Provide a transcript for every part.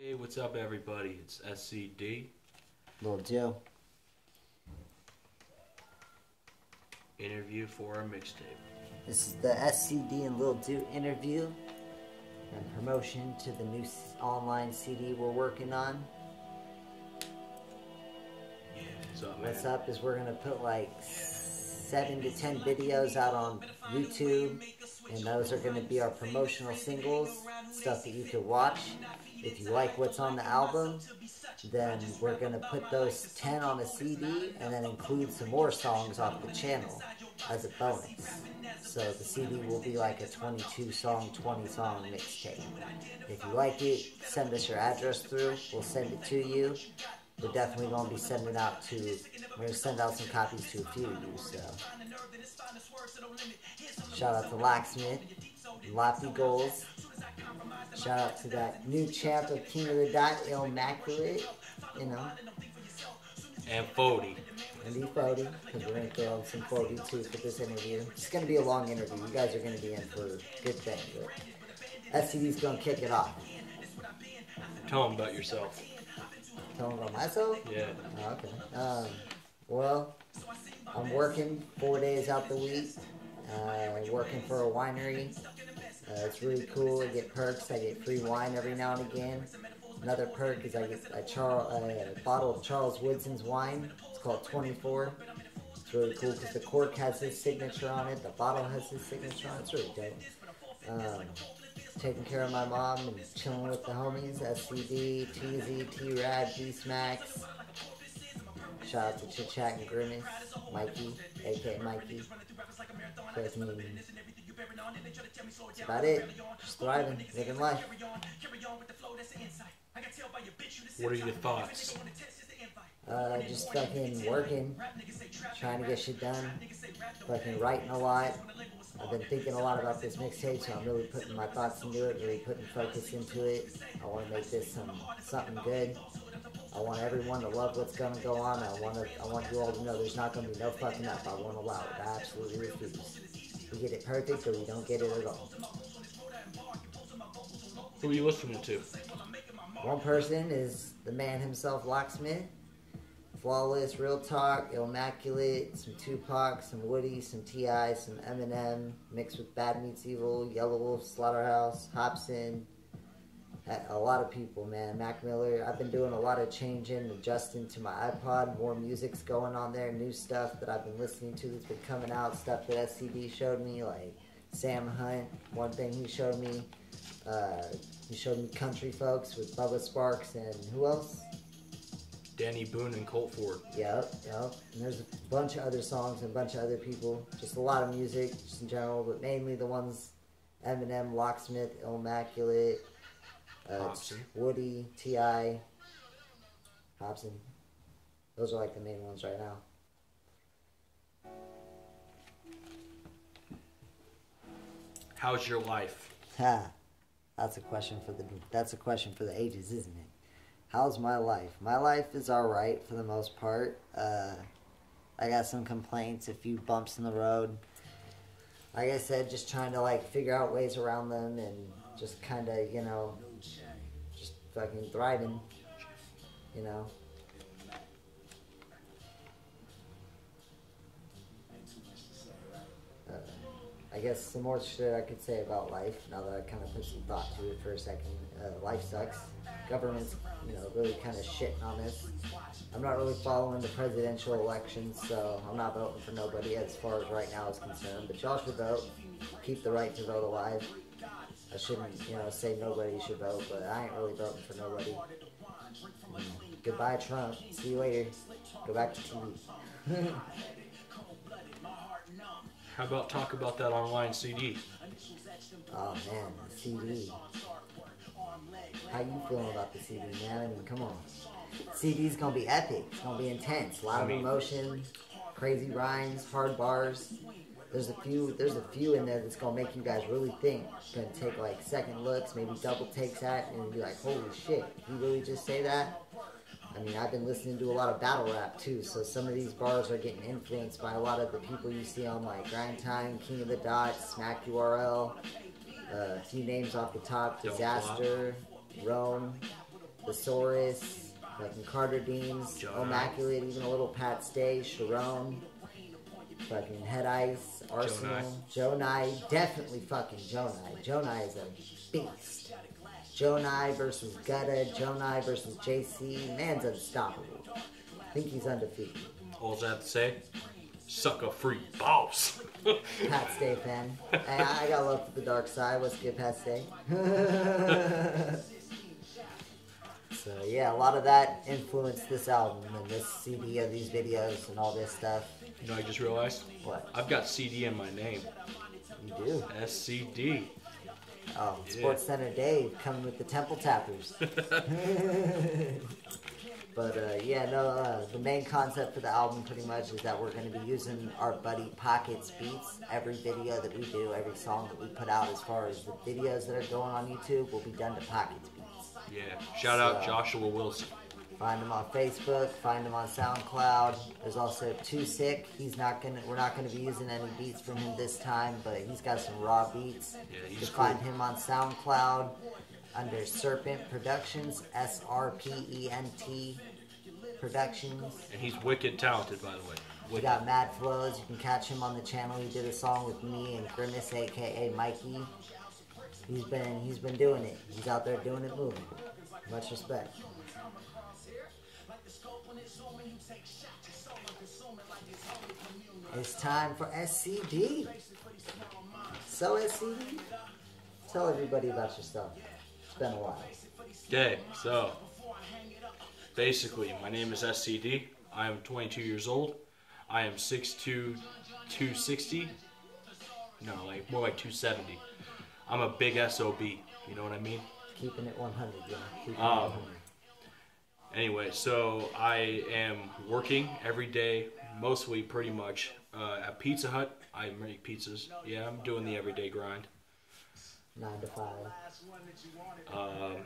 Hey, what's up, everybody? It's SCD Little Joe. interview for our mixtape. This is the SCD and Lil Dude interview and promotion to the new online CD we're working on. What's up, man? What's up is we're gonna put like seven to ten videos out on YouTube, and those are gonna be our promotional singles, stuff that you can watch. If you like what's on the album, then we're gonna put those ten on a CD and then include some more songs off the channel as a bonus. So the CD will be like a 22 song, 20 song mixtape. If you like it, send us your address through. We'll send it to you. We're definitely going to be sending out to. We're going to send out some copies to a few of you. So shout out to Locksmith, Lofty Goals. Shout out to that new champ of King of the Dot, Immaculate. You know, And Fody. and be Fody, because we're going to throw some Fody too for this interview. It's going to be a long interview. You guys are going to be in for a good thing. But SCD's going to kick it off. Tell them about yourself. Tell them about myself. Yeah. Oh, okay. Um, well, I'm working four days out the week. Uh, working for a winery. Uh, it's really cool. I get perks. I get free wine every now and again. Another perk is I get a, Char- a bottle of Charles Woodson's wine. It's called 24. It's really cool because the cork has his signature on it. The bottle has his signature on it. It's really dope. Um, taking care of my mom and chilling with the homies. SCD, TZ, T-Rav, D-Smacks. Shout out to Chit Chat and Grimace, Mikey, aka Mikey. That's me. About it. Just thriving, living life. What are your thoughts? Uh, just fucking working, trying to get shit done, fucking writing a lot. I've been thinking a lot about this mixtape, so I'm really putting my thoughts into it, really putting focus into it. I want to make this some something good. I want everyone to love what's gonna go on. I want to, I want you all to know there's not gonna be no fucking up. I won't allow it. I absolutely refuse. We get it perfect, or we don't get it at all. Who are you listening to? One person is the man himself, Locksmith. Flawless, Real Talk, Immaculate, some Tupac, some Woody, some T.I., some Eminem, mixed with Bad Meets Evil, Yelawolf, Slaughterhouse, Hopsin. A lot of people, man. Mac Miller. I've been doing a lot of changing, adjusting to my iPod. More music's going on there, new stuff that I've been listening to that's been coming out, stuff that SCD showed me, like Sam Hunt. One thing he showed me, uh, he showed me Country Folks with Bubba Sparxxx and who else? Danny Boone and Colt Ford. Yep, yep. And there's a bunch of other songs and a bunch of other people. Just a lot of music, just in general, but mainly the ones Eminem, Locksmith, Immaculate, uh, Woody, T.I., Hopsin. Those are like the main ones right now. How's your life? Ha. That's a question for the that's a question for the ages, isn't it? How's my life? My life is all right for the most part. Uh, I got some complaints, a few bumps in the road. Like I said, just trying to like figure out ways around them and just kind of you know, just fucking thriving. You know. Uh, I guess some more shit I could say about life now that I kind of put some thought to it for a second. Uh, life sucks. Government's, you know, really kind of shitting on this. I'm not really following the presidential elections, so I'm not voting for nobody as far as right now is concerned. But y'all should vote. Keep the right to vote alive. I shouldn't, you know, say nobody should vote, but I ain't really voting for nobody. Mm. Goodbye, Trump. See you later. Go back to TV. How about talk about that online CD? Oh man, CD. How you feeling about the CD, man? I mean, come on. CD's gonna be epic. It's gonna be intense. A lot of emotion, crazy rhymes, hard bars. There's a few. There's a few in there that's gonna make you guys really think. It's gonna take like second looks, maybe double takes at, and be like, "Holy shit! He really just say that?" I mean, I've been listening to a lot of battle rap too, so some of these bars are getting influenced by a lot of the people you see on like Grind Time, King of the Dot, Smack URL, uh, a few names off the top: Dizaster, Rone, Thesaurus, fucking Carter Deans, Joe Immaculate, even a little Pat Stay, Charron, fucking Head Ice, Arsonal, Joe Nye, definitely fucking. Joe Nye is a beast. Joe Nye versus Gutta, Joe Nye versus JC, man's unstoppable. I think he's undefeated. All I have to say, suck a free boss. Pat Stay fan. I I got love for the dark side. What's good, Pat Stay? So yeah, a lot of that influenced this album and this CD of these videos and all this stuff. you know, I just realized What I've got CD in my name. you do? SCD. Oh, Yeah. Sports Center Dave coming with the Temple Tappers. but uh, yeah, no. Uh, the main concept for the album, pretty much, is that we're going to be using our buddy Pockets beats every video that we do, every song that we put out. As far as the videos that are going on YouTube, will be done to Pockets beats. Yeah. Shout out So- Joshua Wilson. Find him on Facebook. Find him on SoundCloud. There's also Too Sick. He's not gonna. We're not gonna be using any beats from him this time, but he's got some raw beats. Yeah, you he's can find him on SoundCloud under Serpent Productions. S R P E N T Productions. And he's wicked talented, by the way. We got Mad Flows. You can catch him on the channel. He did a song with me and Grimace, aka Mikey. He's been he's been doing it. He's out there doing it, moving. Much respect. It's time for SCD. So SCD, tell everybody about yourself. It's been a while. Okay, so basically, my name is SCD. I am 22 years old. I am 6'2", 260. No, like more like 270. I'm a big SOB. You know what I mean? Keeping it 100, yeah. Keeping Um, 100. Anyway, so I am working every day, mostly pretty much uh, at Pizza Hut. I make pizzas. Yeah, I'm doing the everyday grind. Nine to five. Um,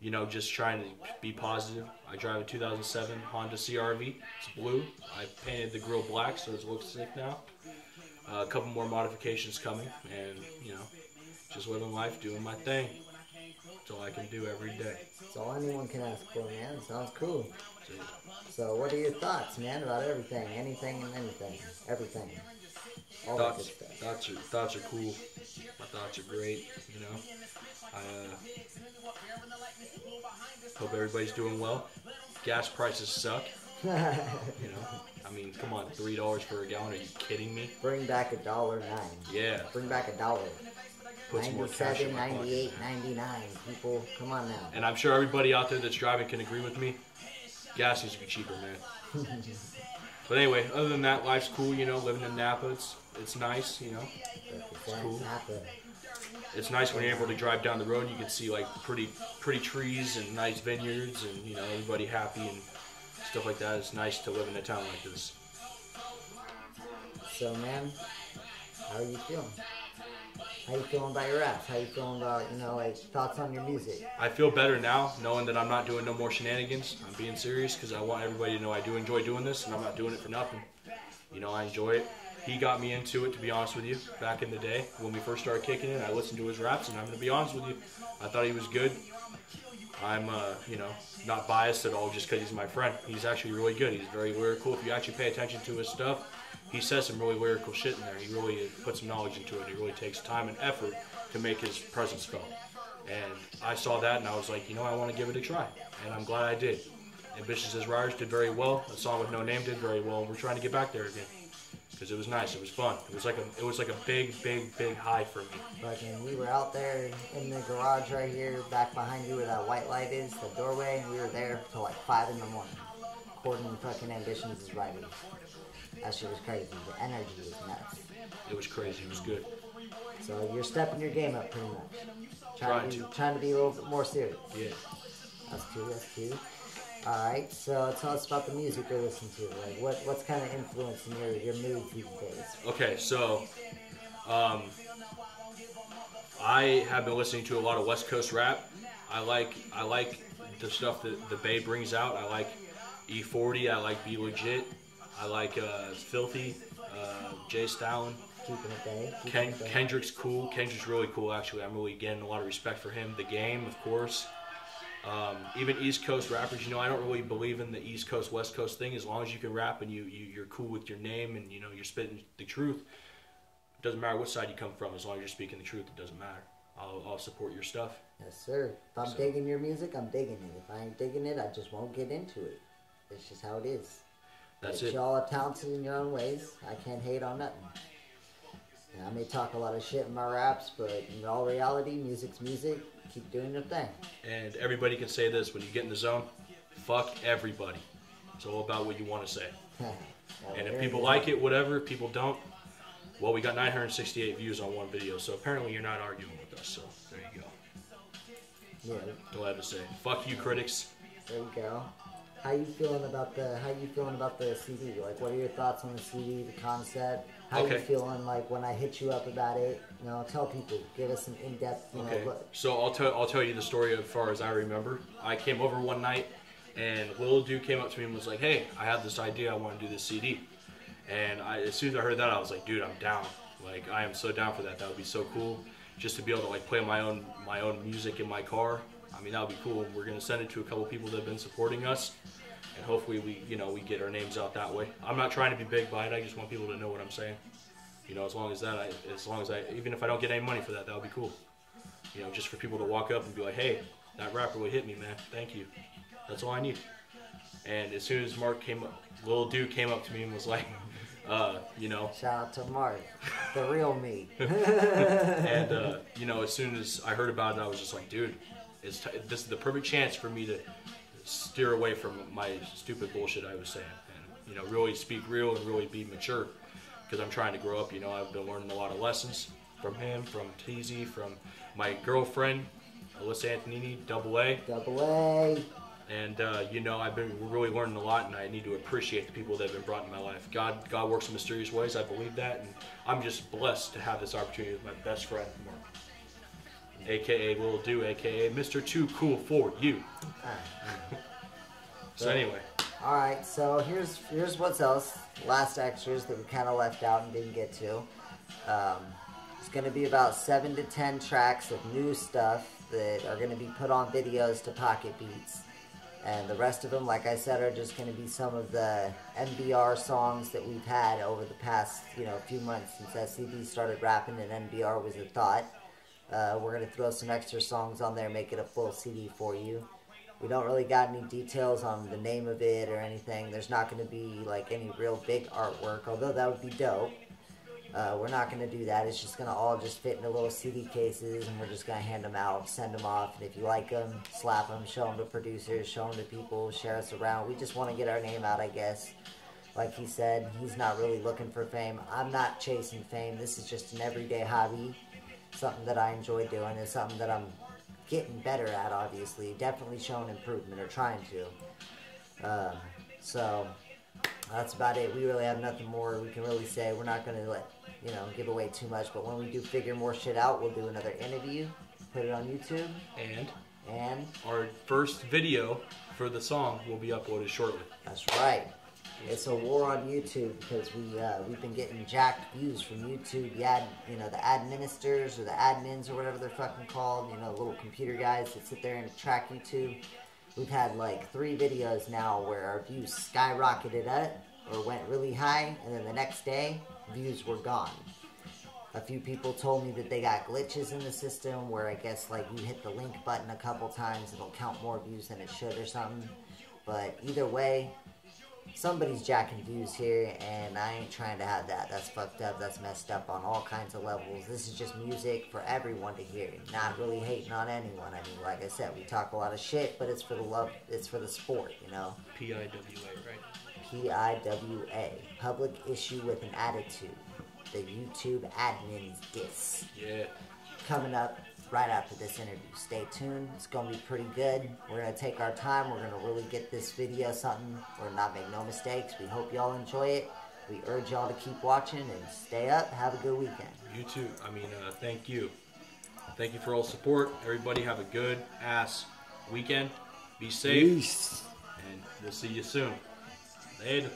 you know, just trying to be positive. I drive a 2007 Honda CRV. It's blue. I painted the grill black, so it looks sick now. Uh, a couple more modifications coming, and you know, just living life, doing my thing. That's all I can do every day. That's all anyone can ask for, man. Sounds cool. So, So, what are your thoughts, man, about everything, anything, and anything, everything, all thoughts, stuff? thoughts are thoughts are cool. My thoughts are great. You know, I uh, hope everybody's doing well. Gas prices suck. You know, I mean, come on, three dollars for a gallon? Are you kidding me? Bring back a dollar nine. Yeah, Bring back a dollar. put some more cash in 97, my 98, 99. People, come on now. And I'm sure everybody out there that's driving can agree with me. Gas needs to be cheaper, man. but anyway, other than that, life's cool. You know, living in Napa, it's it's nice. You know, It's cool. Napa. it's nice when you're able to drive down the road. and You can see like pretty pretty trees and nice vineyards, and you know everybody happy and stuff like that. It's nice to live in a town like this. So, man, how are you feeling? How you feeling about your raps? How you feeling about, you know, like, thoughts on your music? I feel better now, knowing that I'm not doing no more shenanigans. I'm being serious because I want everybody to know I do enjoy doing this, and I'm not doing it for nothing. You know, I enjoy it. He got me into it, to be honest with you, back in the day when we first started kicking it. I listened to his raps, and I'm going to be honest with you, I thought he was good. I'm, uh, you know, not biased at all just because he's my friend. He's actually really good. He's very lyrical. If you actually pay attention to his stuff, he says some really lyrical shit in there. He really puts knowledge into it. He really takes time and effort to make his presence felt. And I saw that and I was like, you know, I want to give it a try. And I'm glad I did. Ambitious as Riders did very well. The song with No Name did very well. We're trying to get back there again. Because it was nice. It was fun. It was like a it was like a big, big, big high for me. Fucking, we were out there in the garage right here, back behind you where that white light is, the doorway, and we were there till like 5 in the morning. Recording fucking Ambitions is Writers. That shit was crazy. The energy was nuts. It was crazy. It was good. So you're stepping your game up pretty much. Trying, Trying to, be, to. trying to be a little bit more serious. Yeah. That's cool, that's cool. Alright, so tell us about the music you're listening to. Like, what, what's kind of influencing your, your mood these days? Okay, so um, I have been listening to a lot of West Coast rap. I like I like the stuff that the Bay brings out. I like E40. I like B-Legit. I like uh, Filthy. Uh, J. Stalin. Keeping it day. Keeping Ken, it day. Kendrick's cool. Kendrick's really cool, actually. I'm really getting a lot of respect for him. The Game, of course. Um, even East Coast rappers, you know, I don't really believe in the East Coast West Coast thing. As long as you can rap and you, you you're cool with your name and you know you're spitting the truth, it doesn't matter what side you come from. As long as you're speaking the truth, it doesn't matter. I'll, I'll support your stuff. Yes, sir. If I'm So- digging your music, I'm digging it. If I ain't digging it, I just won't get into it. It's just how it is. That's But it. Y'all are talented in your own ways. I can't hate on nothing. And I may talk a lot of shit in my raps, but in all reality, music's music. Keep doing your thing. And everybody can say this when you get in the zone. Fuck everybody. It's all about what you want to say. And if people like it, whatever. If people don't, well, we got 968 views on one video, so apparently you're not arguing with us. So there you go. yeah, all I have to say. Fuck you, critics. there you go. How you feeling about the How you feeling about the CD? Like, what are your thoughts on the CD, the concept? How you feeling like when I hit you up about it? You know, tell people, give us some in depth. You Okay. know, look. So I'll tell I'll tell you the story as far as I remember. I came over one night, and little dude came up to me and was like, "Hey, I have this idea. I want to do this CD." And I, as soon as I heard that, I was like, "Dude, I'm down. Like, I am so down for that. That would be so cool, just to be able to like play my own my own music in my car. I mean, that would be cool. We're gonna send it to a couple people that have been supporting us, and hopefully we you know we get our names out that way. I'm not trying to be big by it. I just want people to know what I'm saying. You know, as long as that, I, as long as I, even if I don't get any money for that, that would be cool. You know, just for people to walk up and be like, "Hey, that rapper would hit me, man. Thank you." That's all I need. And as soon as Mark came up, little dude came up to me and was like, uh, you know, Shout out to Mark, the real me. and uh, you know, as soon as I heard about it, I was just like, dude, it's t- this is the perfect chance for me to steer away from my stupid bullshit I was saying, and you know, really speak real and really be mature, because I'm trying to grow up. You know, I've been learning a lot of lessons from him, from Teasy, from my girlfriend, Alyssa Antonini, Double A. Double A. and uh, you know I've been really learning a lot, and I need to appreciate the people that have been brought in my life. God, God works in mysterious ways. I believe that, and I'm just blessed to have this opportunity with my best friend, Mark, aka Will Do, aka Mr. Too Cool for You. So anyway, All right, so here's here's what's else. Last extras that we kind of left out and didn't get to. Um, it's going to be about seven to ten tracks of new stuff that are going to be put on videos to Pocket Beats, and the rest of them, like I said, are just going to be some of the NBR songs that we've had over the past you know few months since SCD started rapping and NBR was a thought. Uh, we're going to throw some extra songs on there, make it a full CD for you. We don't really got any details on the name of it or anything. There's not going to be like any real big artwork, although that would be dope. Uh, we're not going to do that. It's just going to all just fit into little CD cases, and we're just going to hand them out, send them off. And if you like them, slap them, show them to producers, show them to people, share us around. We just want to get our name out, I guess. Like he said, he's not really looking for fame. I'm not chasing fame. This is just an everyday hobby, something that I enjoy doing. It's something that I'm getting better at, obviously. Definitely showing improvement or trying to. Um, so that's about it. We really have nothing more we can really say. We're not going to let you know give away too much, but when we do figure more shit out, we'll do another interview, put it on YouTube, and and our first video for the song will be uploaded shortly. that's right. It's a war on YouTube because we uh, we've been getting jacked views from YouTube. The ad, you know, the administrators or the admins or whatever they're fucking called. You know, little computer guys that sit there and track YouTube. We've had like three videos now where our views skyrocketed up or went really high, and then the next day views were gone. A few people told me that they got glitches in the system where I guess like you hit the link button a couple times, it'll count more views than it should or something. But either way, somebody's jacking views here, and I ain't trying to have that. That's fucked up. That's messed up on all kinds of levels. This is just music for everyone to hear. Not really hating on anyone. I mean, like I said, we talk a lot of shit, but it's for the love. It's for the sport, you know. P I W A, right? P I W A. Public issue with an attitude. The YouTube admins diss Yeah. coming up right after this interview. Stay tuned. It's going to be pretty good. We're going to take our time. We're going to really get this video something. We're not make no mistakes. We hope y'all enjoy it. We urge y'all to keep watching and stay up. Have a good weekend. You too. I mean, uh, thank you. Thank you for all support. Everybody have a good ass weekend. Be safe, and we'll see you soon. Later.